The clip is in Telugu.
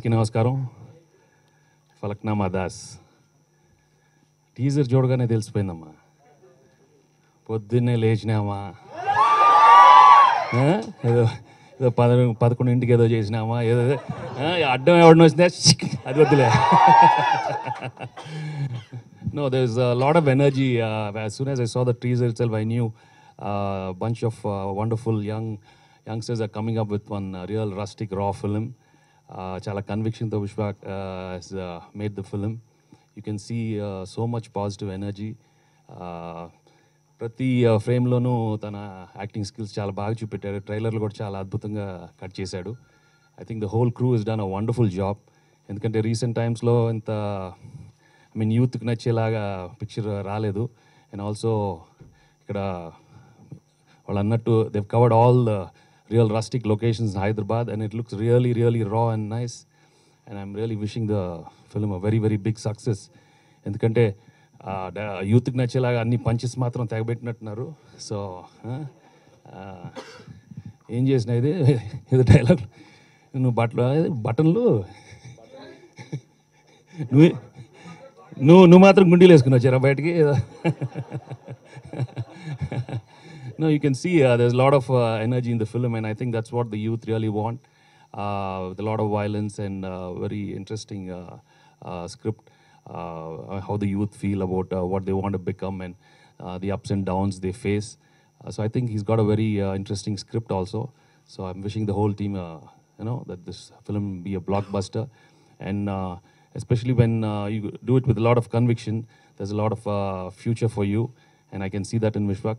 అందరికీ నమస్కారం ఫలక్నామా దాస్ టీజర్ చూడగానే తెలిసిపోయిందమ్మా పొద్దున్నే లేచినామా ఆ? ఏదో ఏదో పద పదకొండింటికి ఏదో చేసినామా ఏదో ఆ, అడ్డం ఎవడిని వచ్చిందా చిక్ అది వద్దులే no, there's a lot of energy. Uh, as soon as I saw the teaser itself, I knew uh, a bunch of uh, wonderful young youngsters are coming up with one uh, real rustic, raw film. చాలా కన్విక్షన్తో conviction made the film you can see so much positive energy ప్రతి ఫ్రేమ్లోనూ తన యాక్టింగ్ స్కిల్స్ చాలా బాగా చూపెట్టాడు. ట్రైలర్లు కూడా చాలా అద్భుతంగా కట్ చేశాడు. I think the whole crew is done a wonderful job ఎందుకంటే రీసెంట్ టైమ్స్లో ఇంత ఐ మీన్ యూత్కి నచ్చేలాగా పిక్చర్ రాలేదు. అండ్ ఆల్సో ఇక్కడ వాళ్ళు అన్నట్టు they've covered all the real locations locations Hyderabad and it looks really really raw and nice and I'm really wishing the film a very very big success ఎందుకంటే యూత్కి నచ్చేలాగా అన్ని పంచెస్ మాత్రం తెగబెట్టినట్టున్నారు. సో ఏం చేసిన ఇది ఇది డైలాగ్ నువ్వు బట్టలు బటన్లు? నువ్వు నువ్వు నువ్వు మాత్రం గుండీలు వేసుకుని వచ్చారా బయటికి? No, you can see uh, there's a lot of uh, energy in the film, and I think that's what the youth really want. Uh, with a lot of violence and uh, very interesting uh, uh, script, how the youth feel about what they want to become and the ups and downs they face. So I think he's got a very interesting script also. So I'm wishing the whole team, you know, that this film be a blockbuster, and especially when you do it with a lot of conviction, there's a lot of future for you, and I can see that in Vishwak.